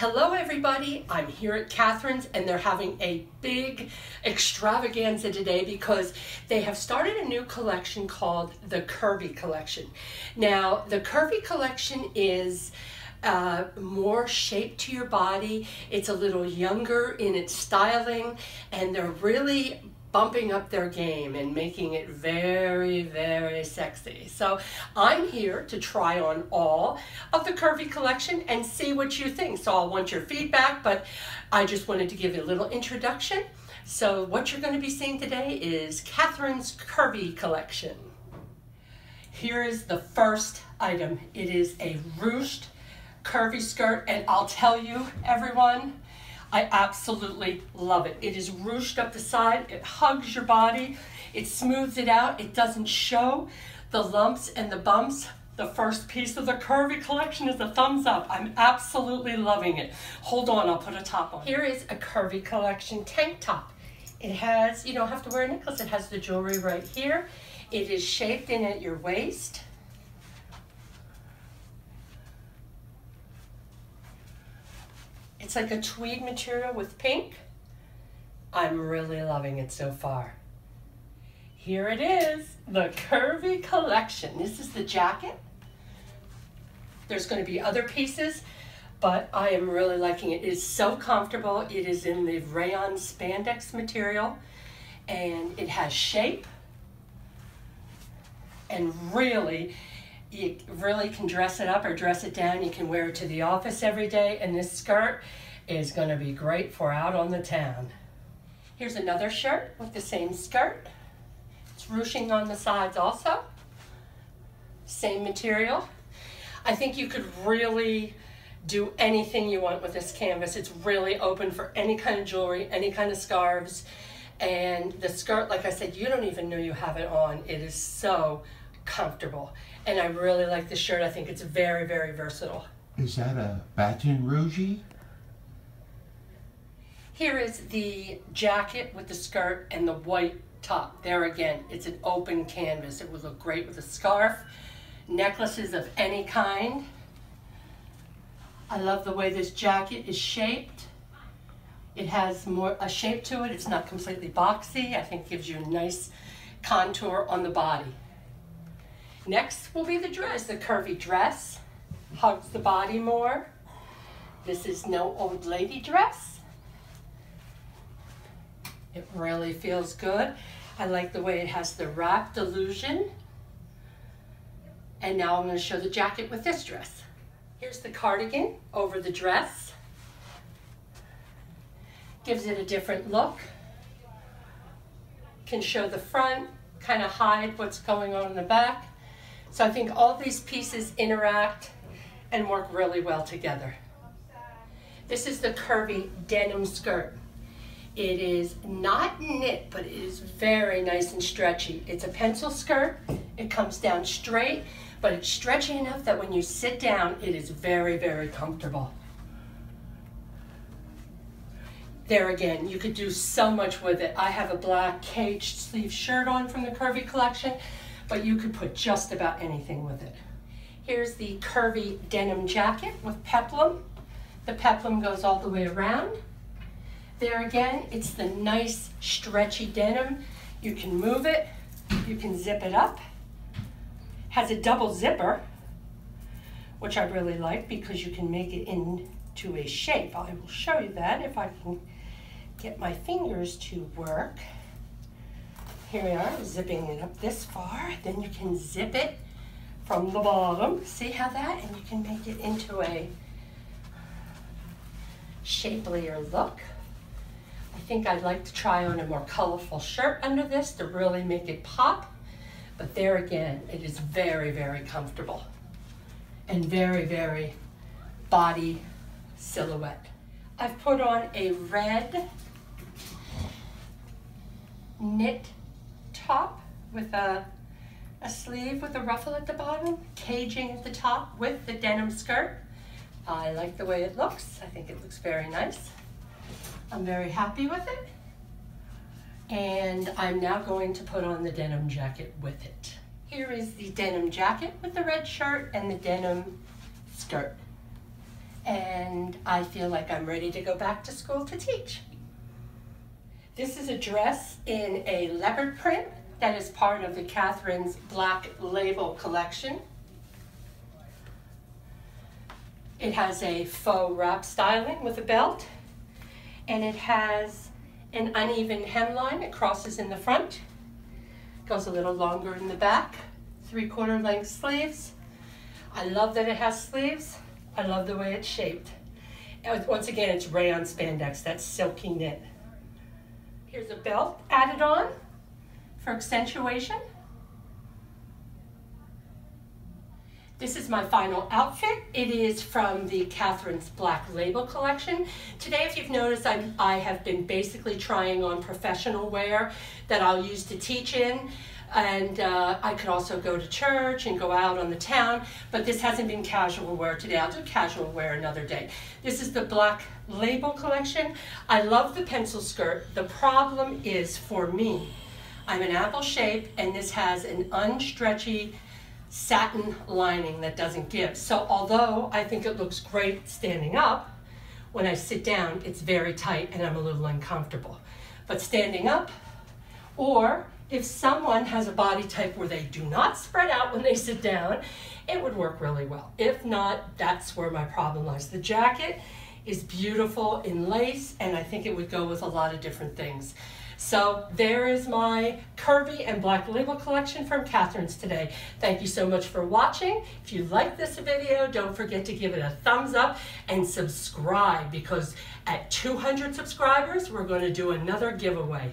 Hello everybody, I'm here at Catherine's and they're having a big extravaganza today because they have started a new collection called the Curvy Collection. Now, the Curvy Collection is uh, more shape to your body. It's a little younger in its styling and they're really bumping up their game and making it very, very sexy. So I'm here to try on all of the Curvy collection and see what you think. So I'll want your feedback, but I just wanted to give a little introduction. So what you're going to be seeing today is Catherine's Curvy collection. Here is the first item. It is a ruched curvy skirt and I'll tell you everyone, I absolutely love it. It is ruched up the side, it hugs your body, it smooths it out, it doesn't show the lumps and the bumps. The first piece of the curvy collection is a thumbs up. I'm absolutely loving it. Hold on, I'll put a top on. Here is a curvy collection tank top. It has, you don't have to wear a necklace, it has the jewelry right here. It is shaped in at your waist. It's like a tweed material with pink. I'm really loving it so far. Here it is, the Curvy Collection. This is the jacket. There's going to be other pieces, but I am really liking it. It is so comfortable. It is in the rayon spandex material, and it has shape, and really, you really can dress it up or dress it down. You can wear it to the office every day. And this skirt is going to be great for out on the town. Here's another shirt with the same skirt. It's ruching on the sides also. Same material. I think you could really do anything you want with this canvas. It's really open for any kind of jewelry, any kind of scarves. And the skirt, like I said, you don't even know you have it on. It is so comfortable. And I really like the shirt. I think it's very, very versatile. Is that a Baton Rouge? Here is the jacket with the skirt and the white top. There again, it's an open canvas. It would look great with a scarf, necklaces of any kind. I love the way this jacket is shaped. It has more a shape to it. It's not completely boxy. I think gives you a nice contour on the body. Next will be the dress, the curvy dress. Hugs the body more. This is no old lady dress. It really feels good. I like the way it has the wrapped illusion. And now I'm going to show the jacket with this dress. Here's the cardigan over the dress. Gives it a different look. Can show the front, kind of hide what's going on in the back. So I think all these pieces interact and work really well together. This is the curvy denim skirt. It is not knit, but it is very nice and stretchy. It's a pencil skirt. It comes down straight, but it's stretchy enough that when you sit down, it is very, very comfortable. There again, you could do so much with it. I have a black caged sleeve shirt on from the Curvy collection but you could put just about anything with it. Here's the curvy denim jacket with peplum. The peplum goes all the way around. There again, it's the nice stretchy denim. You can move it, you can zip it up. Has a double zipper, which I really like because you can make it into a shape. I will show you that if I can get my fingers to work. Here we are, zipping it up this far. Then you can zip it from the bottom. See how that? And you can make it into a shapelier look. I think I'd like to try on a more colorful shirt under this to really make it pop. But there again, it is very, very comfortable and very, very body silhouette. I've put on a red knit top with a, a sleeve with a ruffle at the bottom, caging at the top with the denim skirt. I like the way it looks. I think it looks very nice. I'm very happy with it. And I'm now going to put on the denim jacket with it. Here is the denim jacket with the red shirt and the denim skirt. and I feel like I'm ready to go back to school to teach. This is a dress in a leopard print that is part of the Catherine's Black Label collection. It has a faux wrap styling with a belt, and it has an uneven hemline. It crosses in the front, goes a little longer in the back, three quarter length sleeves. I love that it has sleeves. I love the way it's shaped. And once again, it's rayon spandex, that's silky knit. Here's a belt added on for accentuation. This is my final outfit. It is from the Catherine's Black Label collection. Today, if you've noticed, I'm, I have been basically trying on professional wear that I'll use to teach in. And uh, I could also go to church and go out on the town, but this hasn't been casual wear today. I'll do casual wear another day. This is the Black Label collection. I love the pencil skirt. The problem is for me, I'm an apple shape and this has an unstretchy satin lining that doesn't give. So although I think it looks great standing up, when I sit down, it's very tight and I'm a little uncomfortable. But standing up, or if someone has a body type where they do not spread out when they sit down, it would work really well. If not, that's where my problem lies. The jacket is beautiful in lace, and I think it would go with a lot of different things. So there is my curvy and black label collection from Catherine's today. Thank you so much for watching. If you like this video, don't forget to give it a thumbs up and subscribe because at 200 subscribers, we're going to do another giveaway.